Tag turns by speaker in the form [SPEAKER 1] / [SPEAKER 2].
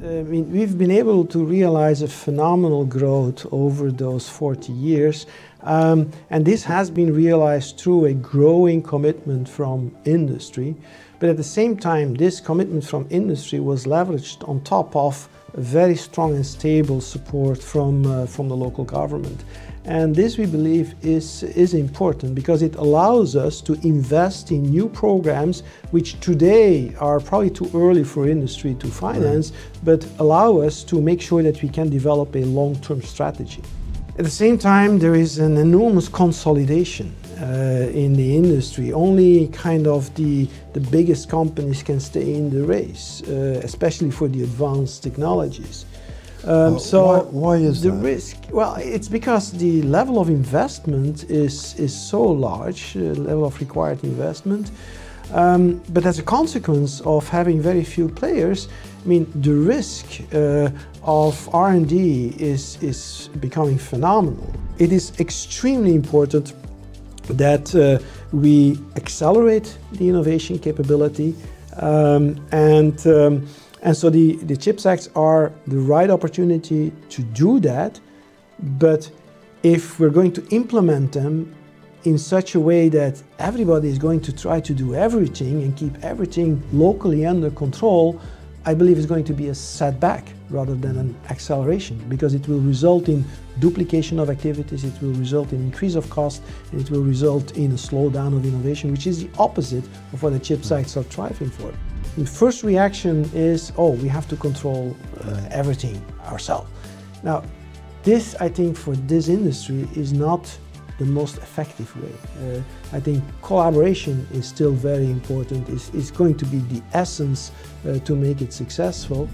[SPEAKER 1] Mean, we've been able to realize a phenomenal growth over those 40 years. Um, and this has been realized through a growing commitment from industry. But at the same time, this commitment from industry was leveraged on top of very strong and stable support from, uh, from the local government. And this, we believe, is, is important because it allows us to invest in new programs which today are probably too early for industry to finance, right. but allow us to make sure that we can develop a long-term strategy. At the same time, there is an enormous consolidation in the industry. Only kind of the, the biggest companies can stay in the race, uh, especially for the advanced technologies.
[SPEAKER 2] Um, so why, why, is
[SPEAKER 1] the
[SPEAKER 2] that?
[SPEAKER 1] risk? Well, it's because the level of investment is is so large, uh, level of required investment. Um, but as a consequence of having very few players, I mean, the risk uh, of R&D is is becoming phenomenal. It is extremely important that uh, we accelerate the innovation capability um, and um, and so the, the CHIPS Acts are the right opportunity to do that, but if we're going to implement them in such a way that everybody is going to try to do everything and keep everything locally under control, I believe is going to be a setback rather than an acceleration because it will result in duplication of activities, it will result in increase of cost, and it will result in a slowdown of innovation, which is the opposite of what the CHIPS Acts are striving for. The first reaction is, oh, we have to control uh, everything ourselves. Now, this, I think, for this industry is not the most effective way. Uh, I think collaboration is still very important, is, is going to be the essence uh, to make it successful.